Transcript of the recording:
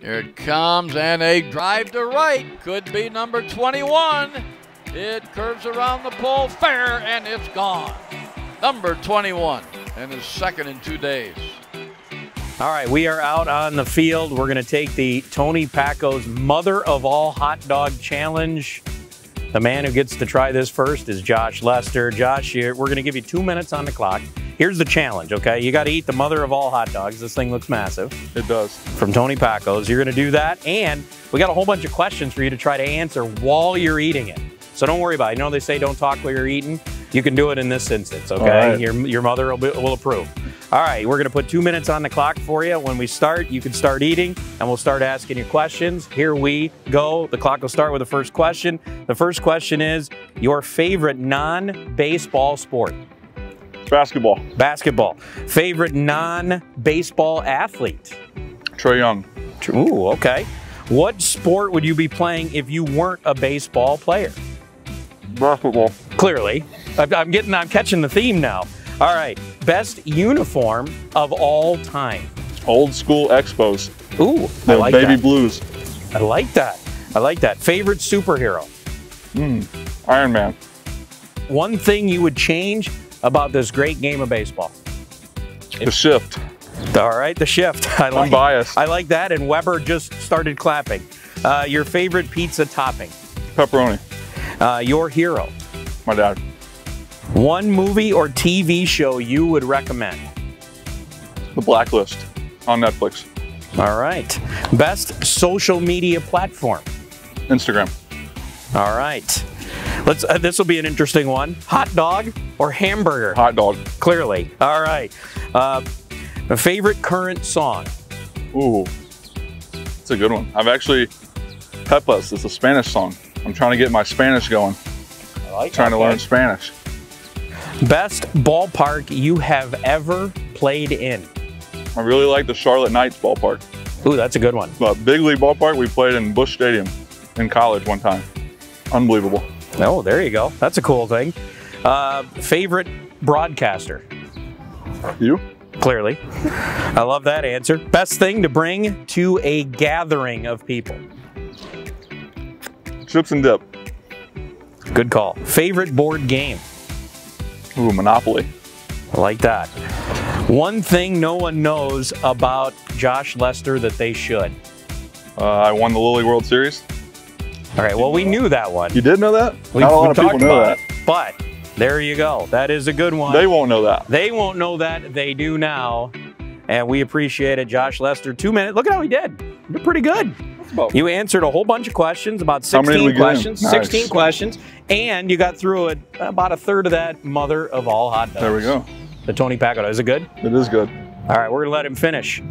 Here it comes, and a drive to right could be number 21. It curves around the pole, fair, and it's gone. Number 21, and his second in two days. All right, we are out on the field. We're going to take the Tony Packo's Mother of All Hot Dog Challenge. The man who gets to try this first is Josh Lester. Josh, we're going to give you two minutes on the clock. Here's the challenge, okay? You got to eat the mother of all hot dogs. This thing looks massive. It does. From Tony Packo's. You're going to do that. And we got a whole bunch of questions for you to try to answer while you're eating it. So don't worry about it. You know they say don't talk while you're eating? You can do it in this instance, okay? right. Your, your mother will, be, will approve. All right, we're going to put two minutes on the clock for you. When we start, you can start eating and we'll start asking you questions. Here we go. The clock will start with the first question. The first question is your favorite non baseball sport? Basketball. Basketball. Favorite non baseball athlete? Trae Young. Ooh, okay. What sport would you be playing if you weren't a baseball player? Basketball. Clearly. I'm getting, I'm catching the theme now. All right. Best uniform of all time. Old school Expos. Ooh, I like baby that. blues. I like that. I like that. Favorite superhero. Hmm. Iron Man. One thing you would change about this great game of baseball. The shift. All right, the shift. I like, Unbiased. I like that. And Weber just started clapping. Uh, your favorite pizza topping. Pepperoni. Uh, your hero. My dad. One movie or TV show you would recommend. The Blacklist on Netflix. All right. Best social media platform. Instagram. All right. Let's. Uh, this will be an interesting one. Hot dog or hamburger? Hot dog. Clearly. All right. Uh, favorite current song. Ooh. It's a good one. I've actually Pepas. It's a Spanish song. I'm trying to get my Spanish going. I like Trying to learn Spanish. Best ballpark you have ever played in. I really like the Charlotte Knights ballpark. Ooh, that's a good one. But big league ballpark, we played in Busch Stadium in college one time. Unbelievable. Oh, there you go. That's a cool thing. Uh, favorite broadcaster. You? Clearly. I love that answer. Best thing to bring to a gathering of people. Chips and dip. Good call. Favorite board game. Ooh, Monopoly. I like that. One thing no one knows about Josh Lester that they should. Uh, I won the Lily World Series. All right, well, we knew that one. You did know that? We, Not a lot of people talked know about that. it. But there you go. That is a good one. They won't know that. They won't know that. They do now. And we appreciate it. Josh Lester, two minutes. Look at how he did. You did pretty good. You answered a whole bunch of questions, about How many 16 did we get in? questions. Nice. 16 questions. And you got through it about a third of that mother of all hot dogs. There we go. The Tony Packo. Is it good? It is good. All right, we're going to let him finish.